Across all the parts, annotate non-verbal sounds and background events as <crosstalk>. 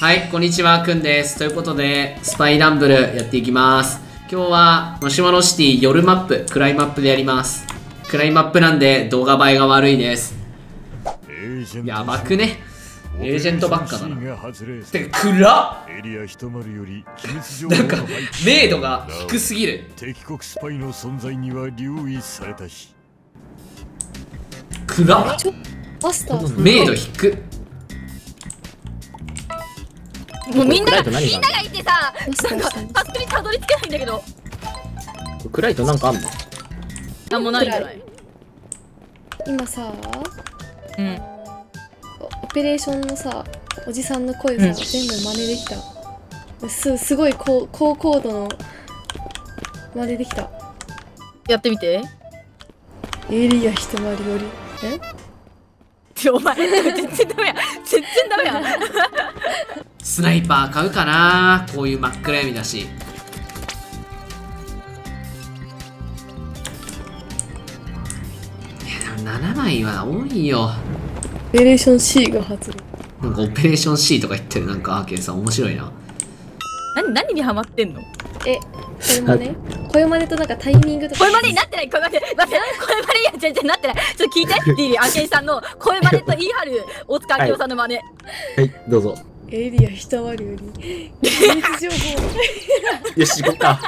はい、こんにちは、くんです。ということで、スパイダンブルやっていきます。今日は、マシュマロシティ夜マップ、暗いマップでやります。暗いマップなんで動画映えが悪いです。やばくねエージェントばっかだな。てか、暗っエリア一丸より機密情なんか明度が低すぎる。敵国スパイの存在には留意されたし暗っ明度低っ。もうみんながみんながいてさなんかパッとにたどり着けないんだけど。暗いとなんかあんの？なんもないんじゃない？今さうん。オペレーションのさおじさんの声さ、うん。全部真似できた。すすごい高高高度の真似できた。やってみて。エリア一回りより。え？ちょお前全然ダメや全然ダメやスナイパー買うかなこういう真っ暗闇だし。いや、でも7枚は多いよ。オペレーション C が発動なんかオペレーション C とか言ってるなんかアーケンさん面白いな。何何にハマってんの？え声真似声真似となんかタイミングとか。声までになってない。声まで待って。声までには全然なってない。ちょっと聞いて。ディーリーアンケンさんの声までと言い張る大塚明夫さんの真似、はい。どうぞ。エリア一回りより機密情報。よし行こっか。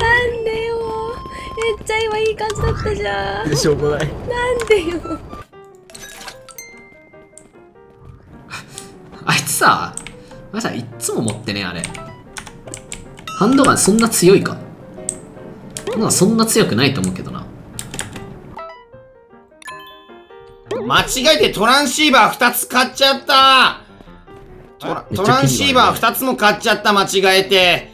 なんでよ。めっちゃ今いい感じだったじゃん。しょうがない。なんでよ。あいつさ、まさいっつも持ってねあれ。ハンドガンそんな強いか？まあそんな強くないと思うけどな。間違えてトランシーバー2つ買っちゃった。トラトランシーバー2つも買っちゃった間違えて。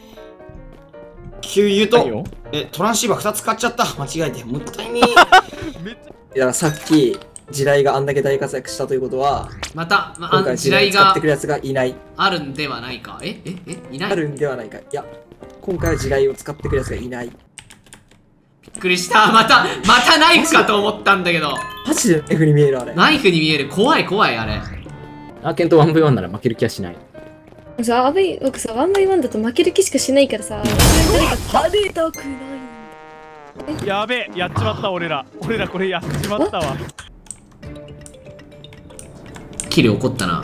給油とえトランシーバー2つ買っちゃった？間違えて。もったいね <laughs> いやさっき地雷があんだけ大活躍したということはまた、まあ、今回地地雷が雷使ってくるやつがいない。あるんではないか？えええいない？あるんではないか。いや今回は地雷を使ってくるやつがいないびっくりした。また、またナイフかと思ったんだけど。マジで F に見えるあれナイフに見える。怖い怖いあれ。アーケント 1v1 なら負ける気はしないさアベイ僕さワンバイワンだと負ける気しかしないからさ誰か食べたくないんだやべえやっちまった俺ら俺らこれやっちまったわキル起こったな。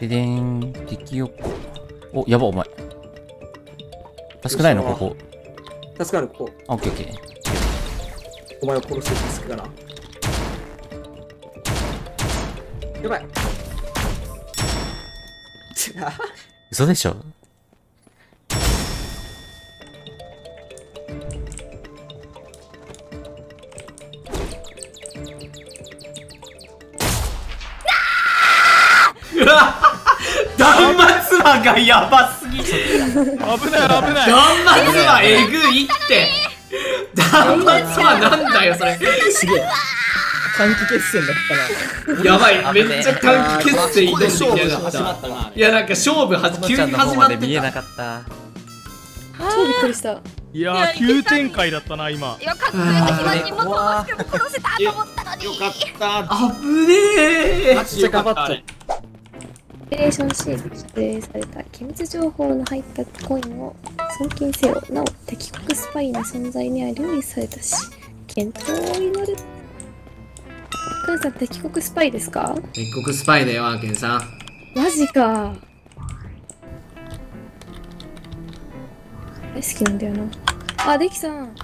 ででーん、敵を。お、やば、お前。助けないの、ここ。助かるここ。あ、オッケーオッケー。お前を殺して助けかなやばい。<laughs> 嘘でしょ？<laughs> 断末魔がやばすぎる。危ない危ない断末魔えぐいって。断末魔なんだよそれ。すげえ短期決戦だったなやばい、めっちゃ短期決戦挑んできやがった。いやなんか勝負は急に始まってた。かった。超びっくりしたいやー急展開だったな今よかった今にも殺せたと思ったのによかったあぶねえ。マジでよかったあれオペレーション C で指定された機密情報の入ったコインを送金せよなお敵国スパイの存在には留意されたし検討を祈るクンさん敵国スパイですか？一国スパイだよ、アーケンさん。マジか。大好きなんだよなあデキさん。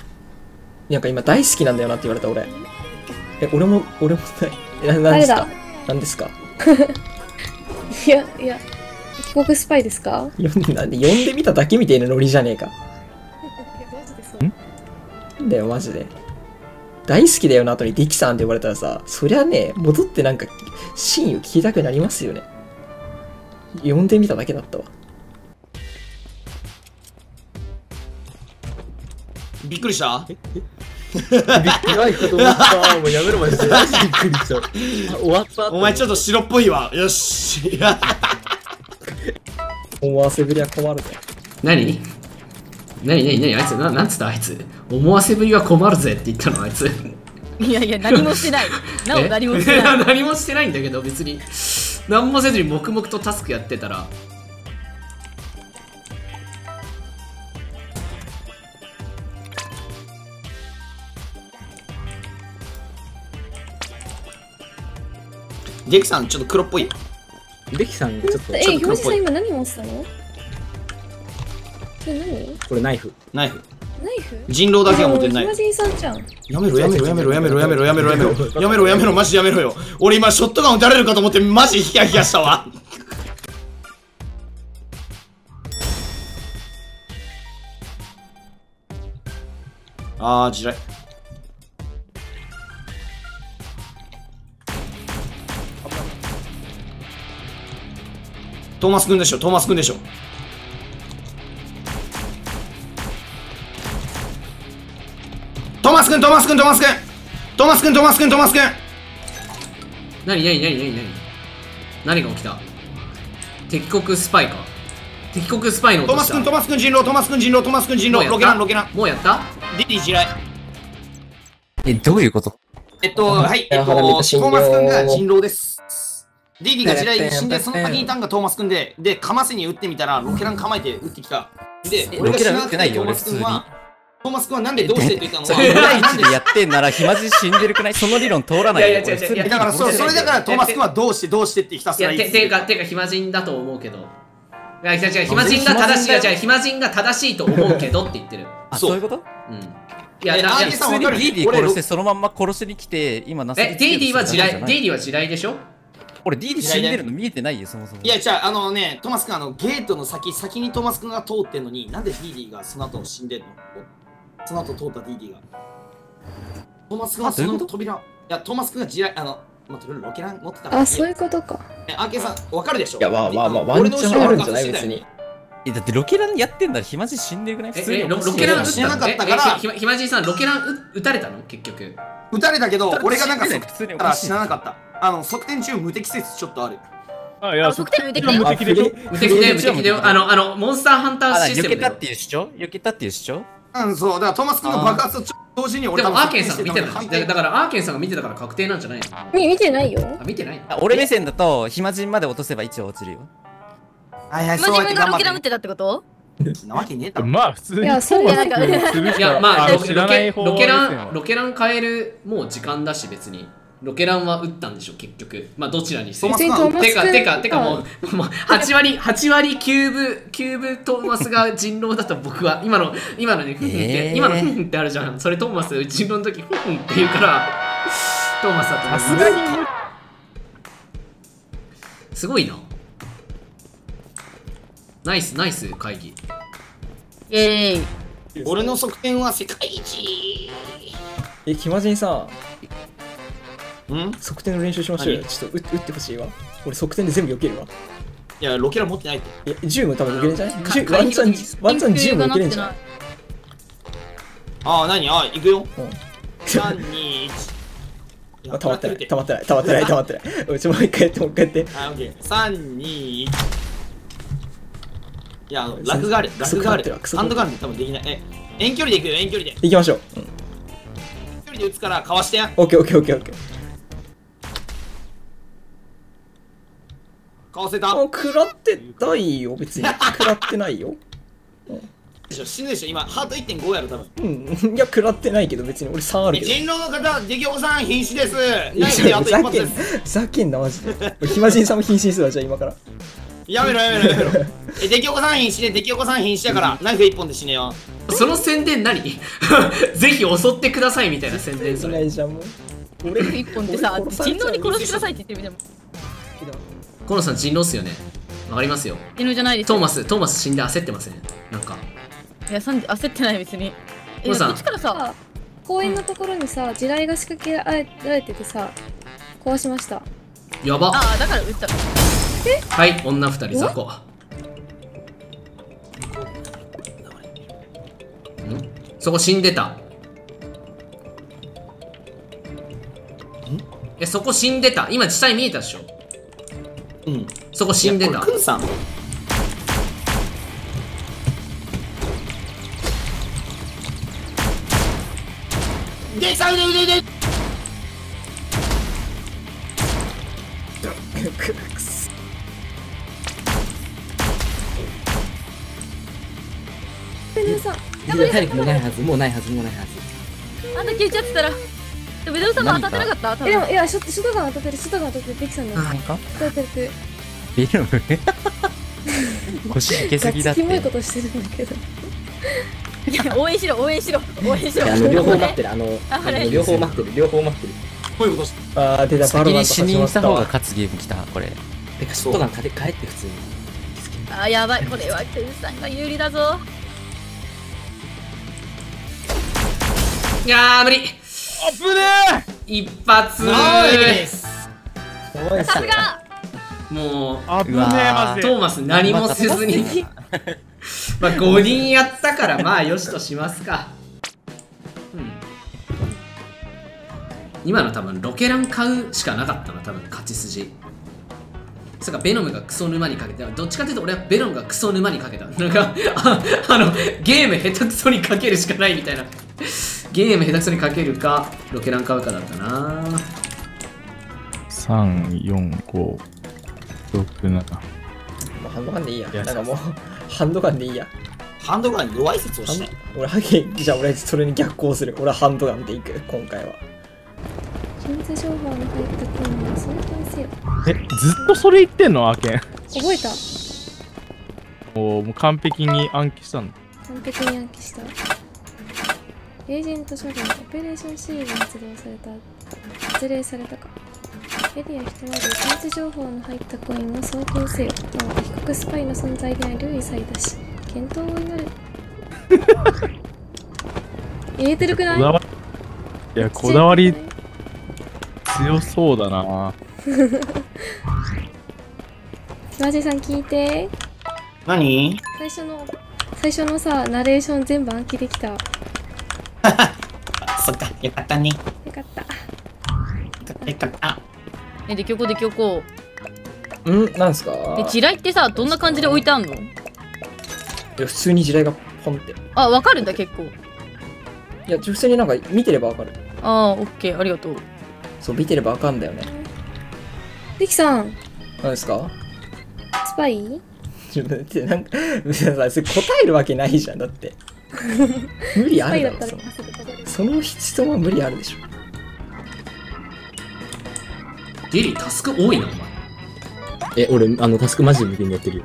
なんか今大好きなんだよなって言われた俺。え俺も俺もない。えななんですか？なんですか？いやいや敵国スパイですか？読んなんで読んでみただけみたいなノリじゃねえか。いやマジでそう。なん？だよマジで。大好きだよな後にデキさんって呼ばれたらさそりゃね戻ってなんか真意を聞きたくなりますよね。読んでみただけだったわ。びっくりした？びっくりかと思ったもうやめろマジでマジでびっくりしたあ終わったお前ちょっと白っぽいわ。よし。思わせぶりは困るぜ。何？何？何？何？あいつななんつった？あいつ。思わせぶりは困るぜって言ったのあいつ。いやいや何もしてない。<laughs> なおえ何もしてない。<laughs> 何もしてないんだけど別に。何もせずに黙々とタスクやってたらデキさんちょっと黒っぽいデキさんちょっとえ、ちょっと黒っぽい。表示さん今何持ってたの？それ何？これナイフ。ナイフ。ナイフ？人狼だけは持ってない。あもうヒマジンさんじゃん。やめろやめろやめろやめろやめろやめろやめろやめろやめろマジやめろよ。俺今ショットガン撃たれるかと思ってマジヒヤヒヤしたわあー地雷トーマス君でしょトーマス君でしょ。トーマス君トーマス君トーマス君。トーマス君トーマス君トーマス君。何何何何何？何が起きた？敵国スパイか？敵国スパイの音した。トーマス君トーマス君人狼トーマス君人狼トーマス君人もうやった？狼ロケランロケラン。もうやった？ディディ地雷。え、どういうこと？えっとはいえっとトーマス君が人狼ですディディが地雷で死んでその先にいたんがトーマス君ででかませに撃ってみたらロケラン構えて撃ってきた。でえ俺が知らなくロケラン撃ってないよトーマス君はトーマス君はなんでどうしてって言ったのそれは第一でやってんなら暇人死んでるくない？その理論通らないよ。いやいやいやだからそうそれだからトーマス君はどうしてどうしてってひたいやてすら言いていうかていうか暇人だと思うけど。いや違う違う暇人が正しい違う暇人が正しいと思うけどって言ってる。あ、そういうこと？う。ん。いやえないやアーティスト普通にディーディ殺してそのまんま殺しに来て、今なえディーディは地雷ディーディィは地雷でしょ？俺ディーディ死んでるの見えてないよ、そもそも。いや、じゃあ、あのね、トーマス君、あの、ゲートの先、先にトーマス君が通ってんのに、なんでディーディがその後死んでんの？その後通ったディーディが。トーマス君はその扉、いや、トーマス君が地雷、あの、まあ、とりあえずロケラン持ってたから、あ、そういうことか。えアーケーさん、わかるでしょ？いや、まあまあまあ、ワンチャンあるんじゃない別に。え、だってロケランやってんだら暇人死んでるくない？普通にええロケラン撃っ知らたのなかったからええひまひまじいさんロケラン撃撃たれたの結局撃たれたけど、俺がなんか普通におからかしい知らなかった。あの、側転中無敵説ちょっとある。あ、いや、あ測定無敵？だよ無敵でしょ？無敵で無敵であのあのモンスターハンタあ、ーシステムだよ避けたっていう主張？避けたっていう主張？うん、そう、だからトーマス君の爆発と同時に俺もアーケンさんが見てた。だだからアーケンさんが見てたから確定なんじゃないの？み見てないよ。あ見てないあ俺目線だと暇人まで落とせば一応落ちるよ。はいはい、そうやって頑張っ。ロケラン打っててたってこと？なわけねえだろ。まあ、普通に。いやそれトーマス君するしいやかまあロケランロケラン変えるもう時間だし別にロケランは打ったんでしょ結局。まあどちらにせよてかてかてかもうもう8割 <laughs> 8割9分9分トーマスが人狼だと僕は今の今のねフンフンって、えー今のフンフンってあるじゃん。それトーマス人狼の時フンフンって言うからトーマスだとさすがに。すごいな。ナイスナイス会議。イェーイ。俺の側転は世界一。え、キマジンさん、ん？側転の練習しましょうよ。何？ちょっと打打ってほしいわ。俺側転で全部避けるわ。いや、ロケラン持ってないって。いや、銃も多分避けれんじゃない？ワンチャン、ワンチャン銃も避けれんじゃない？ああ、何？ああ、行くよ。うん3、2、1。あ、溜まってない、溜まってない、溜まってない、溜まってない。うちもう一回やって、もう一回やって。あ、オッケー。3、2、1。いや、あの、ラグがある。ラグがあるハンドガンで多分できない。え、遠距離で行くよ、遠距離で。遠行きましょう。うん距離で撃つから、かわしてや。オッケーオッケーオッケーオッケー。かわせた。あ、食らってないよ、別に。食らってないよ。<laughs> でしょ死ぬでしょ今、ハート1.5やろ、多分。うん。いや、食らってないけど、別に俺3あるけど。人狼の方、デキオコさん、瀕死です。いやナイフであと一ふざけん発です。ふざけんな、マジで。俺暇人さんも瀕死するわ、じゃあ今から。やめろやめろやめろ。<laughs> え、デキオコさん瀕死で、デキオコさん瀕死だから、ナイフ1本で死ねよ。その宣伝何？<laughs> ぜひ襲ってくださいみたいな宣伝そそれないじゃんもう。俺一本ってさ人狼に殺してくださいって言ってるみたいな河野さん人狼っすよね。わかりますよ。人狼じゃないですよ。トーマストーマス死んで焦ってません？なんか。いや焦ってない別に。えお父さん。こっちからささ公園のところにさ、地雷が仕掛けられててさ、壊しました。やば。ああだから撃った。はい女二人雑魚。ん？そこ死んでた。えそこ死んでた。今実際見えたでしょ？うん。そこ死んでたクンさん。で、さ、腕腕腕ペルさん、体力もうないはず、もうないはず、もうないはず。あんた消えちゃってたらでもメダルさんも当たってなかった？多分。えでもいやショショットガン当たってる。ショットガン当たってるデキさんの。当なんかたってる。フィルム？<laughs> 腰引けすぎだって。ガチキモいことしてるんだけど。いや応援しろ応援しろ。応援しろ。あの両方待ってる。あのああの両方待ってる。両方待ってる。こういうことしあー出たバ先に死にした方が勝つゲームきたこれ。てかショットガン帰って普通に。あーやばい。これはクンさんが有利だぞ。いやー無理あぶね一発。さすが。もうえ危ねトーマス何もせずに。まあ5人やったからまあよしとしますか。うん。今の多分ロケラン買うしかなかったな多分勝ち筋。それかベノムがクソ沼にかけてどっちかというと俺はベノムがクソ沼にかけた。なんかああのゲーム下手くそにかけるしかないみたいなゲーム下手くそにかけるかロケラン買うかだったな。34567もうハンドガンでいいやなんかもうハンドガンでいいや。ハンドガン弱い説をして俺はげじゃあ俺それに逆行する。俺はハンドガンでいく今回は。機密情報の入ったコインを送金せよえずっとそれ言ってんの？アーケン。覚えた。もうもう完璧に暗記したんだ完璧に暗記したエージェント処分オペレーション C が発動された発令されたか。エリア人まで機密情報の入ったコインを送金せよとの被告スパイの存在である留意されたし検討を祈る。<laughs> 言えてるくない？こだわりいやこだわり強そうだな。<laughs> マジさん聞いて。何？最初の最初のさナレーション全部暗記できたよかったね。よかった。かったよかった。えで強行で強行ん？なんすか？で地雷ってさどんな感じで置いてあんの？いや普通に地雷がポンって。あわかるんだ結構。いや普通になんか見てればわかる。ああオッケー。ありがとう。そう見てればわかんだよね。リキさん。なんですか？スパイ？<laughs> ちょっと待ってなんか <laughs> さそれ答えるわけないじゃんだって無理あるだろだったら今すぐ答える。その質問は無理あるでしょ。デリタスク多いなお前。え俺あのタスクマジで無限にやってるよ。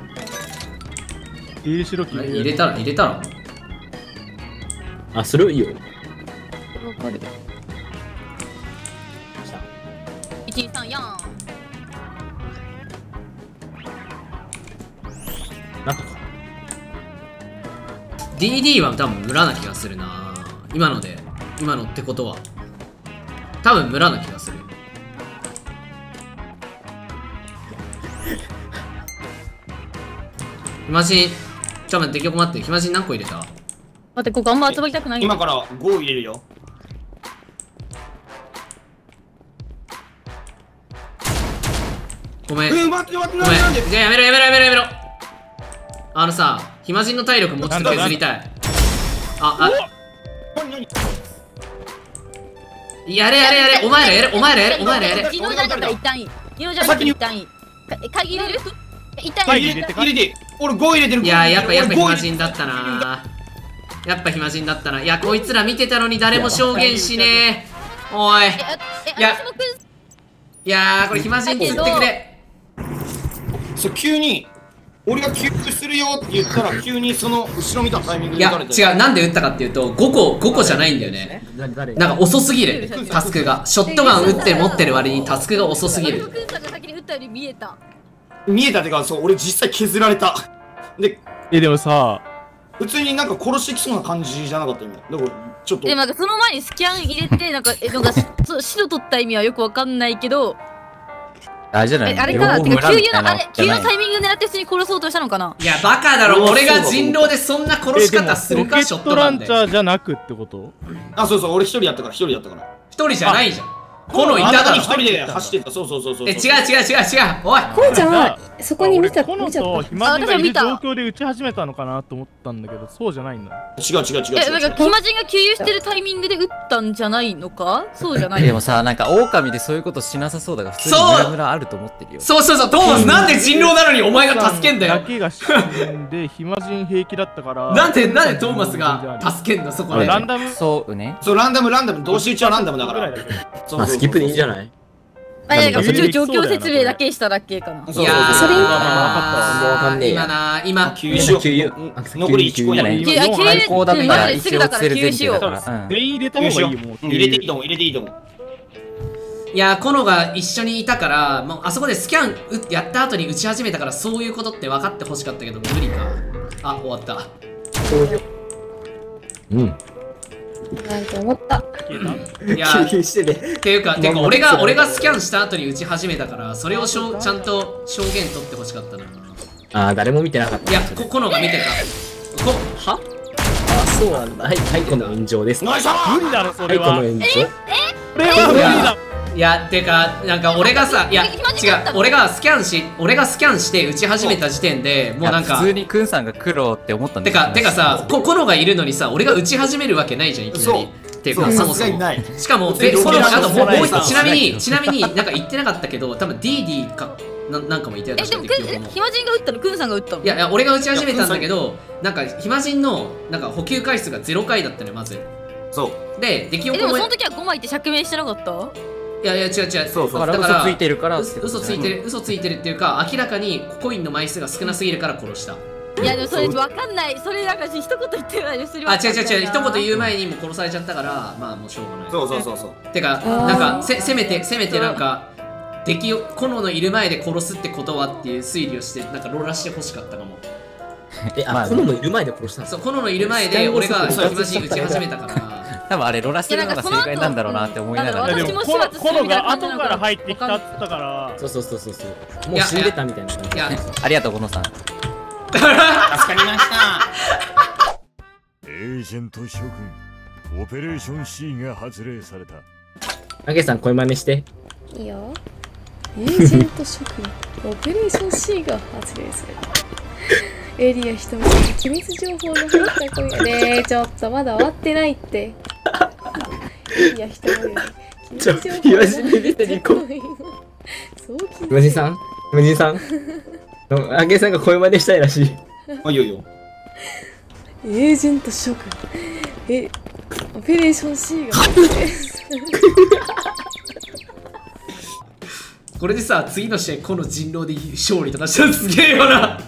入れしろ入れたら入れたら。あそれいいよ。わかる。123やん DD は多分村な気がするな。今ので。今のってことは。多分村な気がする。暇人ちょっと待って結局待って暇人何個入れた？待ってここあんま集まりたくない。今から5入れるよ。ごめん。えー、待って待ってごめんなんで？じゃあやめろやめろやめろやめろ。あのさ暇人の体力もうちょっと削りたい。あやれやれやれお前らやれお前らやれお前らやれ。昨日じゃなかった？ら一旦いい。昨日じゃなれる？一旦いい。入れて入れて。俺5入れてるいややっぱやっぱ俺5暇人だったなやっぱ暇人だったな。いやこいつら見てたのに誰も証言しねえ。おい。いや。いやーこれ暇人って言ってくれ。そう急に俺が救急するよって言ったら急にその後ろ見たタイミングいやで撃たれて違うなんで撃ったかっていうと5個5個じゃないんだよね。誰？なんか遅すぎる。タスクが。ショットガン撃って持ってる割にタスクが遅すぎる。くんさんが先に撃ったより見えた。見えたってかそう俺実際削られた。でえでもさ普通になんか殺してきそうな感じじゃなかった今。だからちょっと。でもなんかその前にスキャン入れてなんかえなんかそう白取った意味はよくわかんないけどあじゃない。えあれかな？てか給油のあれのタイミングで狙って普通に殺そうとしたのかな？いやバカだろ俺が人狼でそんな殺し方するかショットランチャーじゃなくってこと？あそうそう俺一人やったから一人やったから。一人じゃないじゃんこのいただろあんなに一人で走ってた。そうそうそうそう。え違う違う違う違う。おい。こうちゃんはそこに見たあ俺コノ見ちゃった。と暇人がいるあ私も見た。状況で打ち始めた。のかなと思った。んだけどそうじゃないんだ違う違う違う違うえ、なんか、暇人が給油してるタイミングで撃った。んじゃないのかそうじゃないでもさなんか狼でそういうことしなさそうだから普通にそうムラムラあると思ってるよそうそうそうトーマスなんで人狼なのにお前が助けんだよだけが死んで暇人平気だった。からなんでなんでトーマスが助けんのそこでランダムそうねそうランダムランダム同士打ちはランダムだからそうまあスキップでいいんじゃない？あ、いや、なんか、何が状況説明だけしただけかな。いやーそれわかんねえや。今な今。給油給油うん残り1コインねい？や、給油最高だったらマジですぐだから一応給油しよう。だからうん。全員入れた方がいいよもん。入れていいと思う。入れていいと思う。いやコノが一緒にいたからもうあそこでスキャンうやった後に打ち始めたからそういうことって分かってほしかったけど無理か。あ終わった。うんなんて思った。いや給油してね。っていうか、てか俺が俺がスキャンした後に打ち始めたからそれをしょうちゃんと証言取ってほしかったな。ああ誰も見てなかった。いやこコノが見てた。こは？あそうなんだ。はいはいこの炎上です。無理だろそは。いこのれは炎上これは無理だいやてかなんか俺がさいや違う俺がスキャンし俺がスキャンして打ち始めた時点でもうなんか普通にクンさんが黒って思ったんだてかてかさこコノがいるのにさ俺が打ち始めるわけないじゃんいきなり。っていうかそもそも。ない。しかもでそあともうちなみにちなみになんか言ってなかったけど多分 DD かななんかも言ってえ、たでも、くん、え暇人が撃ったの？くんさんが撃ったの？いやいや俺が打ち始めたんだけどなんか暇人のなんか補給回数が0回だったのよまず。そう。で出来え、でもその時は5枚って釈明してなかった？いやいや違う違う。そうそう。だから嘘ついてるから嘘嘘ついてる嘘ついてるっていうか明らかにコインの枚数が少なすぎるから殺した。いや、でもそれわかんない。それなんか一言言ってないで、それあ違う違う違う。一言言うう。前にもう殺されちゃったからまあもうしょうがない。そうそうそうそう。てかなんかせせめてせめてなんか敵をコノのいる前で殺すってことはっていう推理をしてなんかローラしてほしかったかも。えまああこのもいる前で殺したんですそうコノのいる前で俺がそう暇人打ち始めたから多分あれロラしてるのが正解なんだろうなって思いながら。でもコノコノが後から入ってきたっつったから。そうそうそうそうそう。もう死んでたみたいな感じ。いやありがとう小野さん。助かりました。エージェント諸君オペレーション C が発令された。あげさん声真似して。いいよ。エージェント職員オペレーション C が発令されたエリア人々に機密情報の入ったねえちょっとまだ終わってないって。エリア人々に機密情報。のちょ言わせてみてにこう声を送金無人さん無人さん。あげさんが声真似したいらしい。あいいよいいよ。エージェント諸君えオペレーション C が。これでさ次の試合この人狼で勝利とかしたらすげえよな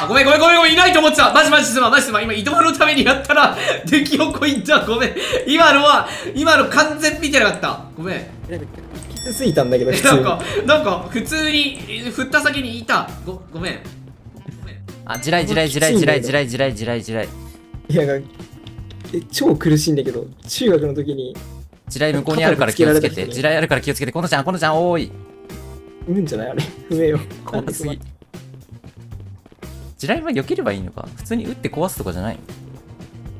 あごめんごめんごめんごめんいないと思ってた。マジマジすまんマジすまん。今移動のためにやったら <laughs> 出来横いったごめん。今のは今の完全見てなかった。ごめん。傷ついたんだけど <laughs> 普通に。なんかなんか普通にえ振った先にいた。ごごめん。ごめんあ地雷地雷地雷地雷地雷地雷地雷地雷。いやえ超苦しいんだけど中学の時に地雷向こうにあるから気をつけて。地雷あるから気をつけて。このちゃんこのちゃん多い。うんじゃない？あれ。不明よ怖すぎ地雷は避ければいいのか？普通に撃って壊すとかじゃないの？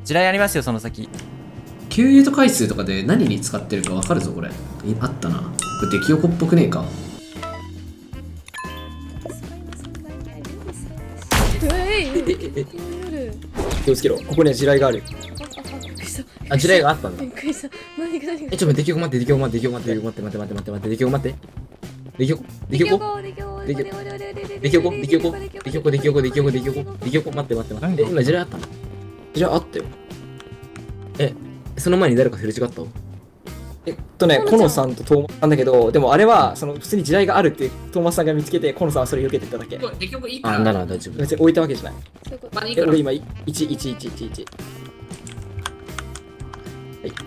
地雷ありますよその先。給油と回数とかで何に使ってるか分かるぞこれ。いあったな。これ出来横っぽくねえか。気をつけろ。ここには地雷があるあ地雷があったんだ。えちょっと待って出来横待って出来横待って出来横待って待って待って待って待って出来横待って。出来横出来横出来横出来横？出来横出来横出来横出来横出来横出来横出来横待って待って待って。え今地雷あったの？地雷あったよ。えその前に誰かすれ違ったえっとね、コノさんとトーマスさんだけど、でもあれは、その普通に地雷があるってトーマスさんが見つけて、コノさんはそれを避けてっただけ。出来横いいかあ、ら。なら大丈夫。別に置いたわけじゃない。そう俺今、1、1、1、1、1。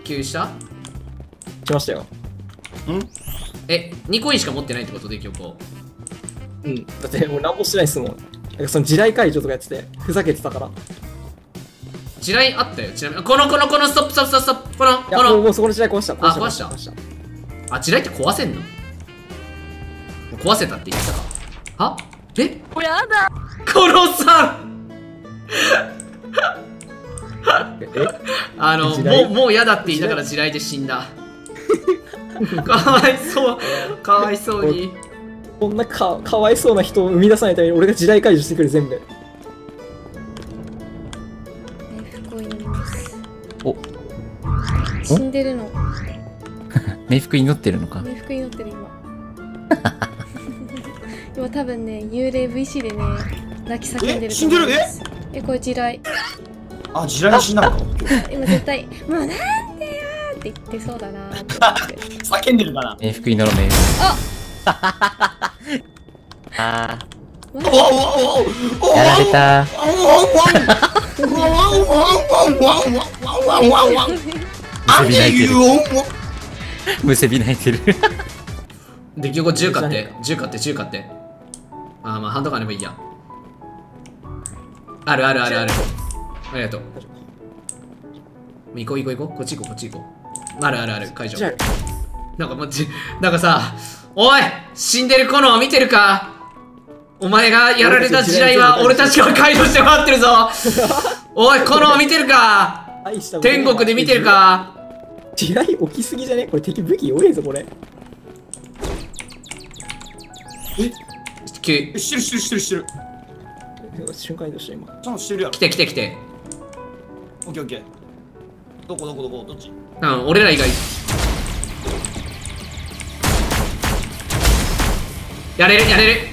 給油した？しましたよ。え2コインしか持ってないってこと？出来横うん。だってもう何もしてないですもん。なんかその地雷解除とかやってて、ふざけてたから。地雷あったよ。ちなみにこのこのこのストップストップストップこのこの。もうもうそこの地雷壊した。あ壊した。壊した。あ地雷って壊せんの？壊せたって言ってたか。は？え？やだ。このさん。あのもうもう嫌だって言いながら地雷で死んだ。<laughs> かわいそう。かわいそうにこんなかかわいそうな人を生み出さないために俺が地雷解除してくる全部。お。死んでるの。<laughs> 冥福祈ってるのか。冥福祈ってる今。<laughs> 今多分ね幽霊 VC でね泣き叫んでる死んでる？え？これ地雷。あ地雷に死んだ。の <laughs> か今絶対「もうなんでよ!」って言ってそうだな叫んでるかな？冥福祈ろう冥福。あおおおおおー。やられた。<laughs> むせび泣いてる。むせび泣いてるでき横10買って10買って10買って。あーまあハンドガンあればいいや。あるあるあるある。ありがとう。行こう行こう行こう。こっち行こうこっち行こう。あるあるある。解除。じゃあ。なんかもうじなんかさおい死んでるコノを見てるか？お前がやられた時代は <laughs> 俺たちが解除してもらってるぞ。<laughs> おいコノを見てるか？天国で見てるか？地雷起きすぎじゃね？これ敵武器弱えぞこれ。急えしてるしてるしてるしてる。瞬間移動した今。ちゃんとしてるやろ。来て来て来て。オッケーオッケー。どこどこどこどっち？うん俺ら以外。やれるやれる。お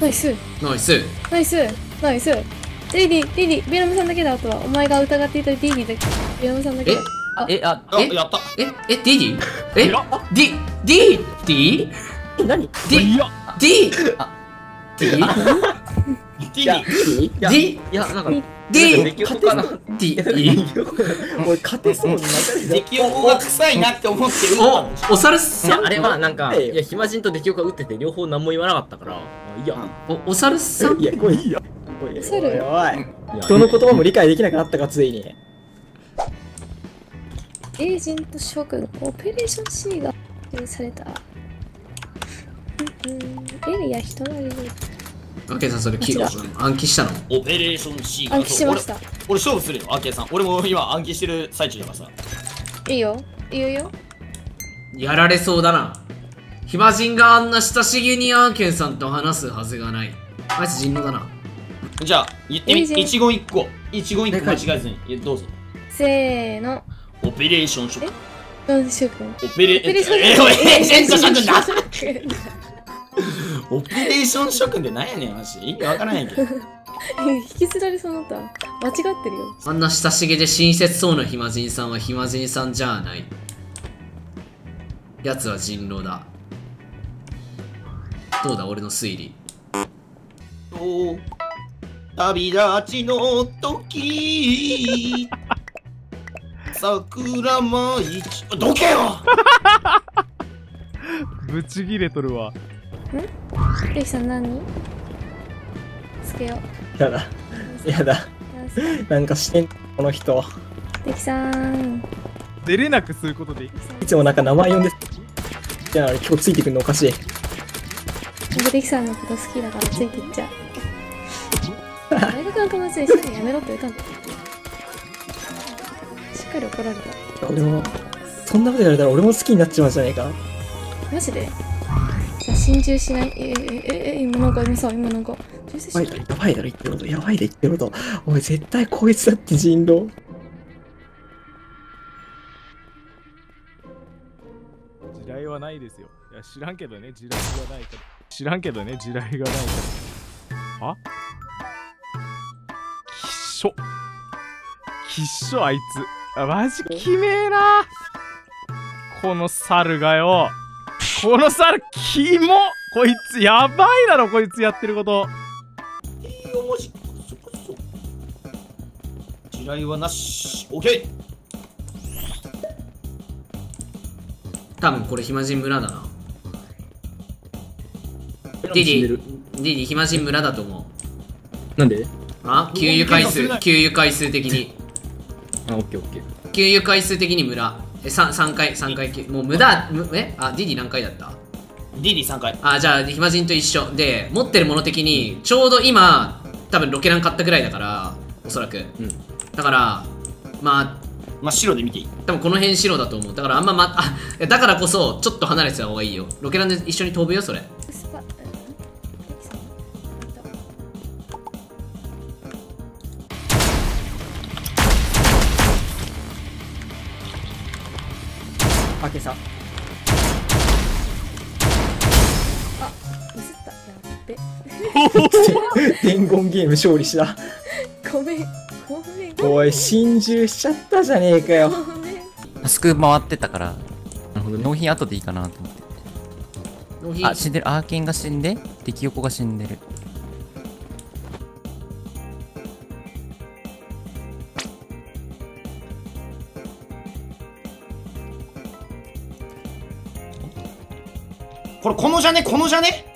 ナイスナイス。ナイス。ナイス。ナイス。デイディデイディベノムさんだけだあとはお前が疑っていたデイディだけ。ベノムさんだけ。だあえああえ？やった。ええディディえ？ディディディえ何？ディディあディティディいやなんかディ出来かな？ディ <laughs> 俺勝てそうになか出来横が臭いなって思ってるおお猿いさん？やあれはなんかええいや。暇人と出来よが打ってて両方何も言わなかったから。あいや。おお猿さん？いやこれいいよおいおい猿おい。おいいやどの言葉も理解できなくなったかついに。エージェント諸君オペレーション C が指定された。うんうん。エリア人なりにアケさんそれきこ暗記したの？オペレーション C 暗記しました。俺俺勝負するよ。アーケーさん。俺も今暗記してる最中だからさいいよ。いいよ。やられそうだな。暇人があんな親しげにアーケンさんと話すはずがない。あいつ人狼だな。じゃあ言ってみ。一言一個。一言一個間違えずに。どうぞ。せーの。オペレーションションえ？オペレーション諸君だ諸君オペレーション諸君って何やねんマジ？で意味わからんやんけど。<laughs> 引きずられそうになった。間違ってるよ。あんな親しげで親切そうな暇人さんは暇人さんじゃない。奴は人狼だ。どうだ俺の推理。お旅立ちの時。桜舞いちどけよ！ぶち切れとるわレキさん何？つけよやだ。やだ。うなんかしてんこの人。レキさん。出れなくすることでいつもなんか名前呼んでじゃあ今日ついてくるのおかしい。僕レキさんのこと好きだからついてっちゃう。<laughs> 大学の友達で一緒にやめろって言ったんだ。しっかり怒られた。俺もそんなこと言われたら俺も好きになっちまうんじゃないか。マジで？心中しないええええ今なんか今さ今なんかやばいだろやばいだろ言ってること。やばいで言ってること。おい絶対こいつだって人狼。地雷はないですよ。いや知らんけどね地雷がないから。知らんけどね地雷がないから。あ？きっしょ。きっしょあいつ。あマジきめえな。この猿がよこの猿キモ。こいつやばいだろこいつやってること。よし。そこそ地雷はなし。オッケー多分これ暇人村だな。ディディ。ディディ暇人村だと思う。なんで？あ？給油回数。給油回数的に。あオッケーオッケー。給油回数的に村え 3, 3回3回給もう無駄むえ？あディディ何回だった？ディディ3回。あじゃあ暇人と一緒。で持ってるもの的にちょうど今多分ロケラン買ったぐらいだからおそらく、うん。だからまあまあ白で見ていい。多分この辺白だと思う。だからあんままあだからこそちょっと離れてた方がいいよ。ロケランで一緒に飛ぶよそれ明けさ。ミスった。やっべ。<laughs> 伝言ゲーム勝利した。ごめん。ごめん。おい心中しちゃったじゃねえかよ。ごめん。タスク回ってたから、なるほど。ね納品後でいいかなと思って。納品。あ、死んでる。アーケンが死んで、敵横が死んでる。これこのじゃね？このじゃね？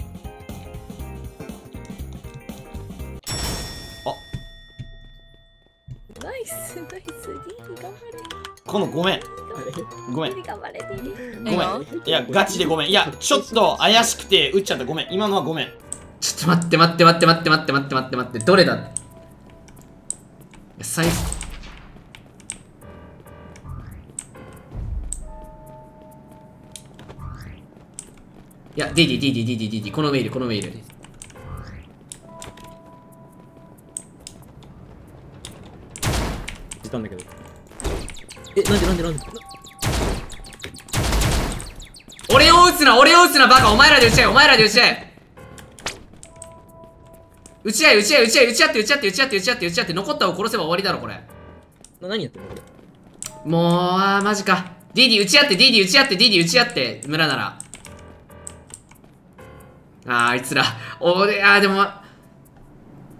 ナイスナイスディー頑張れ。このごめん。ごめん。ごめん。いやガチでごめん。いやちょっと怪しくて打っちゃった。ごめん。今のはごめん。ちょっと待って待って待って待って待って待って待って待ってどれだ？最いや、ディ、ディ、ディ、ディ、このメール、このメール。このだけど。え、なんでなんでなんで？俺を撃つな、俺を撃つな、バカ、お前らで撃ち合え、お前らで撃ち合え。撃ち合え、撃ち合え、撃ち合え、撃ち合って、撃ち合って、撃ち合って、撃ち合って、撃ち合って、残ったを殺せば終わりだろ、これ。な何やってんの？これ。もう、あー、マジか。ディディ撃ち合って、ディディ撃ち合って、ディディ撃ち合って、村なら。ああいつら。俺あーでもう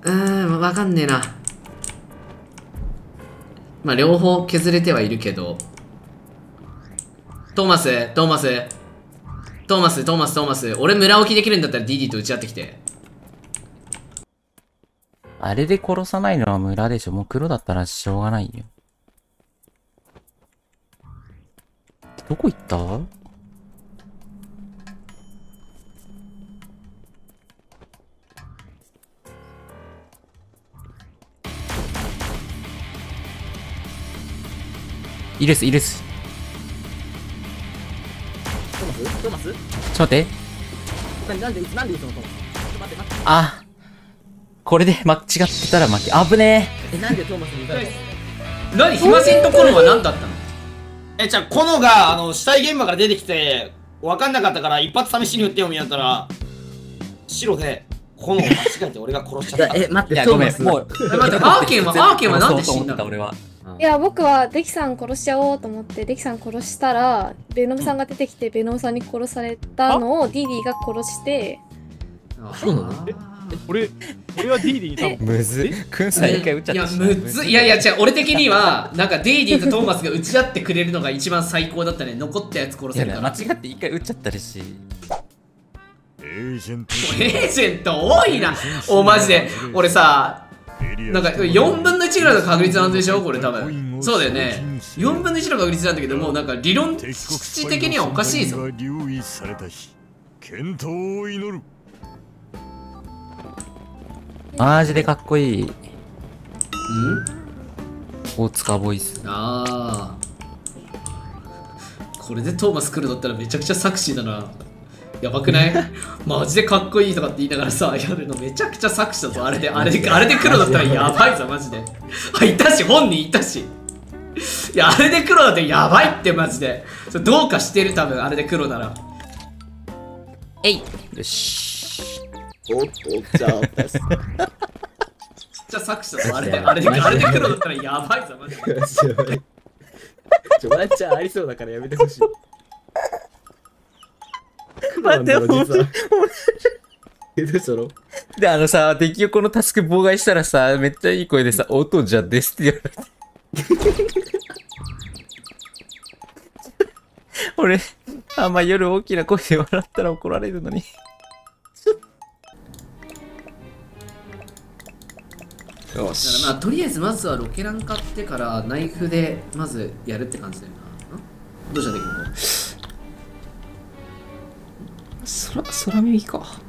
ーんわかんねえな。まあ両方削れてはいるけど。トーマストーマス。トーマストーマストーマス。俺村置きできるんだったらディディと撃ち合ってきて。あれで殺さないのは村でしょ。もう黒だったらしょうがないよ。どこ行った？イレス、イレス。トーマス？トーマス？ちょっと待って。なんでなんで嘘のトーマス？ちょっと待って待ってあこれで間違ってたら負け。あぶねえなんでトーマスにいたの？何？暇せんところは何だったの？えじゃあコノがあの死体現場から出てきて分かんなかったから一発試しに撃ってよみたいなったら白でコノを間違えて俺が殺しちゃった <laughs> え待っえ。いや、ごめん。てトーマスもう。え待ってアーケンはアーケンはなんで死んだの？俺は。いや僕はデキさん殺しちゃおうと思ってデキさん殺したらベノムさんが出てきてベノムさんに殺されたのをディディが殺してそうなの？俺俺はディーディに多分。むずい。くんさん一回打っちゃったしいやむずい。い。やいや違う俺的にはなんかデイディとトーマスが打ち合ってくれるのが一番最高だったね。残ったやつ殺いせるから。や間違って一回打っちゃったりし。エージェント。エージェント多いな。おマジで。俺さなんか4分の1ぐらいの確率なんでしょ？これ多分。そうだよね。4分の1の確率なんだけどもうなんか理論値的にはおかしいぞ。の存在が留意されたし健闘を祈る。マジでかっこいい。うん？大塚ボイス。ああこれでトーマス来るんだったらめちゃくちゃサクシーだなやばくない？<laughs> マジでかっこいいとかって言いながらさやるのめちゃくちゃサクシーだぞ。あれであれで。あれで黒だったらやばいぞマジで。あいたし本人いたし。いやあれで黒だってやばいってマジで。それどうかしてる多分あれで黒なら。えい。よし。おっとじゃあめっちゃサクシーだぞあれであれであれで黒だったらやばいぞマジで。<laughs> ちょワンチャンありそうだからやめてほしい待ってなんだろう実はえどうしたの？で、あのさ、敵横のタスク妨害したらさ、めっちゃいい声でさ、音じゃですって言われて。俺、あんま夜大きな声で笑ったら怒られるのに。よだからまあとりあえずまずはロケラン買ってからナイフでまずやるって感じだよな。ん？どうしたできる空空耳か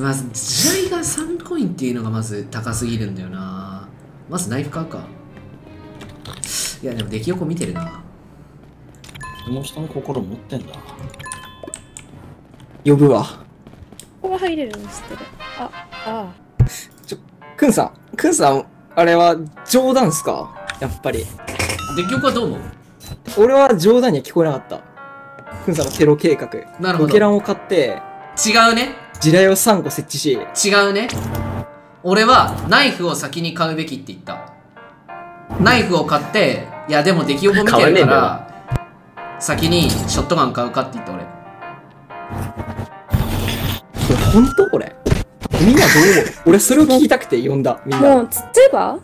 まず時代が3コインっていうのがまず高すぎるんだよなまずナイフ買うかいやでも出来横見てるなこの人の心持ってんだ。呼ぶわ。ここが入れるの知ってる。あ、あくんさん、くんさん、あれは冗談っすか？やっぱり。出来横はどう思う？俺は冗談には聞こえなかった。さんのテロ計画。なるほどロケランを買って、違うね地雷を3個設置し、違うね俺はナイフを先に買うべきって言ったナイフを買っていやでも出来横見てるから先にショットガン買うかって言った俺これ本当これ？みんなどう思う？俺それを聞きたくて呼んだ、みんあ。な。もう、つっちゃえば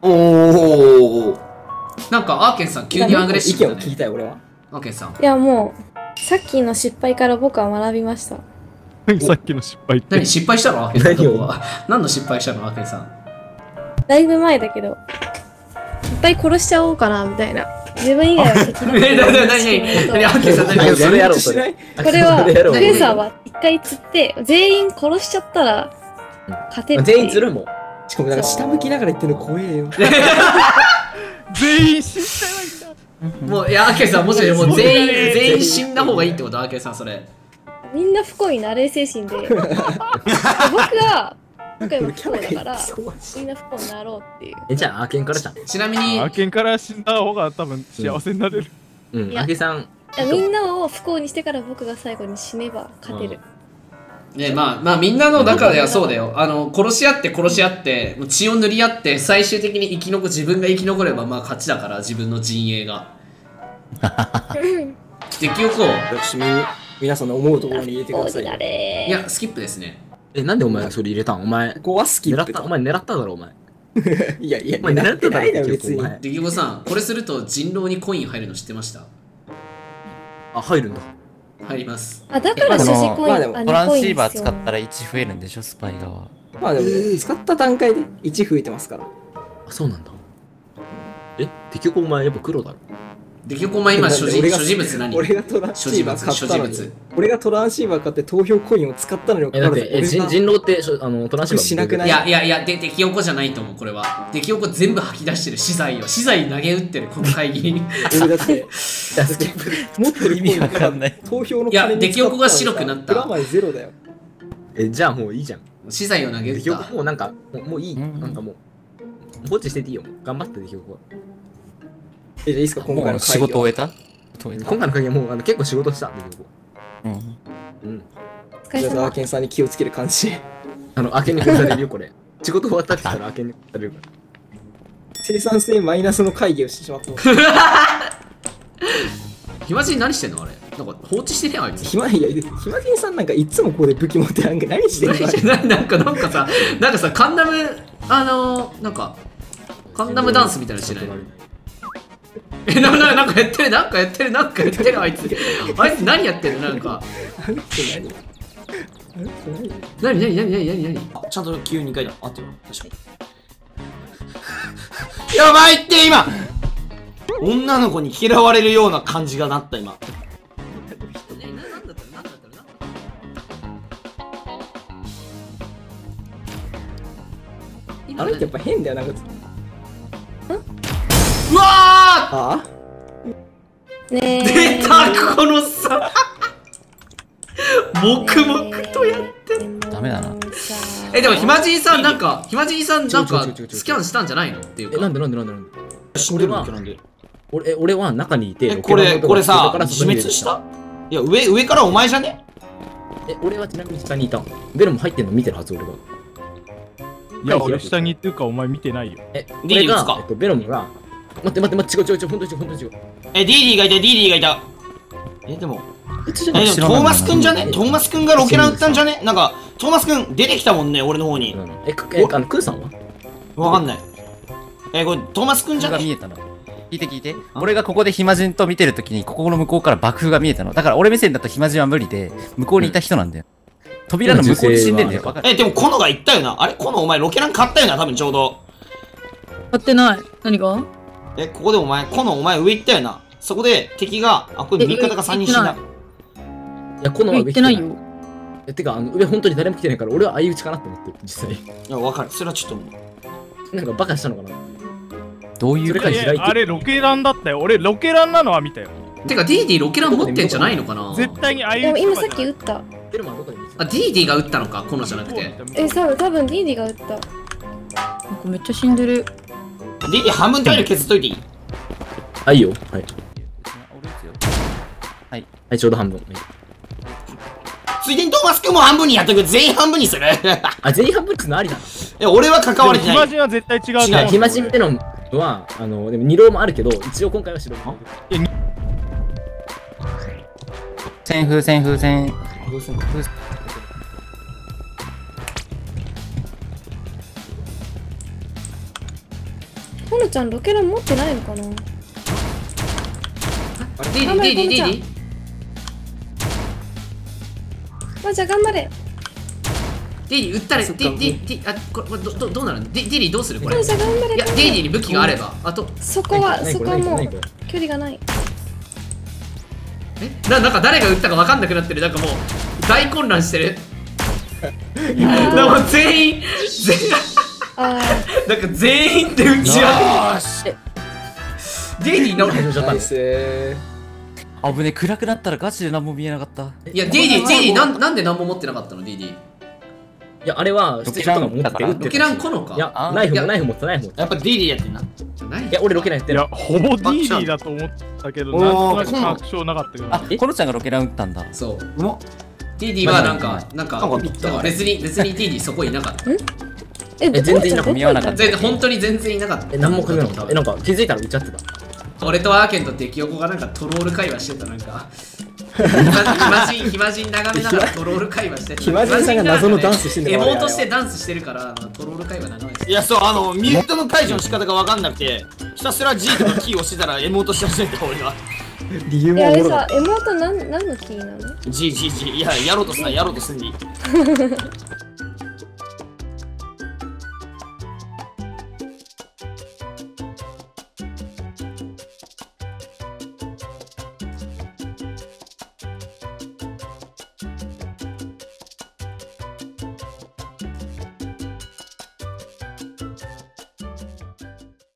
おお。なんかアーケンさん急にアグレッシ意見を聞きたい俺は。アーケンさん。いや、もう、さっきの失敗から僕は学びました。さっきの失敗って？何失敗したの？アーケンさん何 <laughs> 何の失敗したの？アーケンさん。だいぶ前だけど、いっぱい殺しちゃおうかな、みたいな。自分以外は敵だ <laughs> え何？何何何アーケンさん何？何それやろう <laughs> それ。これは、フェンサーは一回釣って、全員殺しちゃったら、勝てるっていう。全員釣るもん。しかもなんか下向きながら言ってるの怖えよ。全員死んじゃないんだもういやアーケンさんもしかしてもう全員全員死んだ方がいいってこと？アーケンさんそれ。みんな不幸になれ精神で、<laughs> 僕は、今回も不幸だから、みんな不幸になろうっていう。えじゃあアーケンからじゃん。ちなみにアーケンから死んだ方が多分幸せになれる。うん。いやアーケンさん。みんなを不幸にしてから僕が最後に死ねば勝てる。ねまあまあみんなの中ではそうだよ。あの殺し合って殺し合ってもう血を塗り合って最終的に生き残自分が生き残ればまあ勝ちだから自分の陣営が。出来横よし、み皆さんの思うところに入れてくださいいやスキップですね。えなんでお前がそれ入れたん？お前ここはスキップ。狙ったお前狙っただろお前。<laughs> いやいや、狙ってたないだだろろ別に。お前。出来横さんこれすると人狼にコイン入るの知ってました？あ入るんだ入ります。あ、だから所持コイン、まあでもあトランシー2バー使ったら1増えるんでしょスパイ側まあでも、使った段階で1増えてますから。あそうなんだ。え結局お前やっぱ黒だろ出来横お前今所持物何？俺がトランシーバー買ったの所持に物。俺がトランシーバー買って投票コインを使ったのにもかえだっかわらずてえ人人狼ってしょあのトランシーバーしなくない？いやいやいやで出来横じゃないと思うこれは。出来横全部吐き出してる。資材を資材投げ打ってるこの会議。に俺だって、いやスキップ持ってるコイン意味わかんない。投票のいや出来横が白くなった。プラマイゼロだよ。えじゃあもういいじゃん。資材を投げ打った。横もうなんかもうもういい。うんなんかもう放置してていいよ。頑張って出来横はえ、じゃあいいですか、今回のもう仕事終えた？終えた今回の限りはもうあの結構仕事した出来横うん。うん。お疲れ議は。じゃあ、様。ケンさんに気をつける感じ。<laughs> あの明けに殺されるよこれ。仕事終わったって言ったら明けに殺されるから。生産性マイナスの会議をしてしまった。<laughs> 暇人何してんの？あれ。なんか放置してねあいつひまいや、ひまじんさんなんかいつもここで武器持ってなんか何してるの？何？して何？なんかなんかさなんかさカンダムあのー、なんかカンダムダンスみたいなのしてない？えなな <laughs> なんかやってるなんかやってるなんかやってるあいつ <laughs> あいつ何やってるなんかって何あれって何？何何何何何何？あちゃんと Q2 回だ。合ってる確かに。<laughs> やばいって今女の子に嫌われるような感じがなった今。あれってやっぱ変だよ、なんか。うわあ？ーね出たこのさ。黙々とやってるダメだな。えでもひまじいさんなんかひまじいさんなんかスキャンしたんじゃないの？っていうか。えなんでなんでなんでなんで知ってるわ。けなんで？俺え俺は中にいてえ、これ、これさ、自自滅した？いや、上、上からお前じゃね？え俺はちなみに下にいた。ベルも入ってんの見てるはず俺がいや、はい俺下にっていうかお前見てないよ。えこれがえっとベロムが待って待って待って違う違う違う本当に違う本当に違う。え、ディーディーがいた、ディーディーがいた。え、でも、えちょえ、でもトーマスくんじゃね？トーマスくんがロケラン打ったんじゃね？なんか、トーマスくん出てきたもんね、俺の方に。えくえあのクーさんは？わかんない。え、これ、トーマスくんじゃね？が見えたの。聞いて聞いて。俺がここで暇人と見てるときにここの向こうから爆風が見えたの。だから俺目線だと暇人は無理で向こうにいた人なんだよ、扉の向こうに死んでんだよ。え、でも、コノが言ったよな。あれ？コノお前ロケラン買ったよな、多分ちょうど。買ってない。何が？え、ここでお前、コノお前上行ったよな？そこで敵が、あ、これ味方が3人死んだ。い。やこの言ってない。よ。えてかあの上本当に誰も来てないから俺は相打ちかなって思ってる実際。いや、わかる。それはちょっと思う。なんかバカしたのかな？どういう感じ？開いて。あれロケランだったよ。俺ロケランなのは見たよ。てか DD ロケラン持ってんじゃないのかな？絶対にあい。でも今さっき撃った。テルマンどこで見あ DD が撃ったのかこのじゃなくて。え多分多分ディーディが撃った。なんかめっちゃ死んでるディディ半分体力削っといていい。あいいよ。はい。はい。はいちょうど半分。はい。ついでにトーマス君も半分にやっとく全員半分にする。あ全員半分ってのありだえ俺は関われてない。暇人は絶対違うと思ういや暇人ってのはあのでも二浪もあるけど一応今回は白旋風旋風旋ほのちゃんロケラン持ってないのかな？張れ DD このちゃん。DD まあじゃあ頑張れ。DD 撃ったれそっか DD あこれこれどどどうなる？の D- DD どうする？これ。ほのちゃん頑張れ。いや DD に武器があれば。あと。そこはそこはもう距離がない。え？ななんか誰が撃ったか分かんなくなってる。なんかもう大混乱してる。<laughs> でも全員全員あ <laughs> なんか全員で撃ち合うよし。DD の始めちゃったの？ス危ねえ暗くなったらガチで何も見えなかった。いや DD DD なんなんで何も持ってなかったの？DD いやあれはスティックとか持ってて撃ってたしロケランこのか？いやあナイフもナイフ持ってたナイフ持ってた。やっぱディディやってんな。いいや俺ロケランやってる。いやほぼ DD だと思ったけどなんとなく確証なかったけど。あこのちゃんがロケラン撃ったんだ。そう。うまっ。DD はなんかなんかなんかなんか別に別に DD そこいなかったええ全然いなかった見合わなかった。全然本当に全然いなかった。え何も考えなかったえなんか気づいたら撃っちゃってた？俺とアーケンと敵横がなんかトロール会話してたなんか。<laughs> 暇人暇人眺めながらトロール会話してた。暇人さんが謎のダンスしてんだエよモートしてダンスしてるからトロール会話眺めてた。いやそうあのミュートの解除の仕方が分かんなくてひたすら G とかキーを押してたらエモートし始めた俺は。理由いやあれもおもろかっさエモートなん何のキーなの？GGG いややろうとすなやろうとすんでいい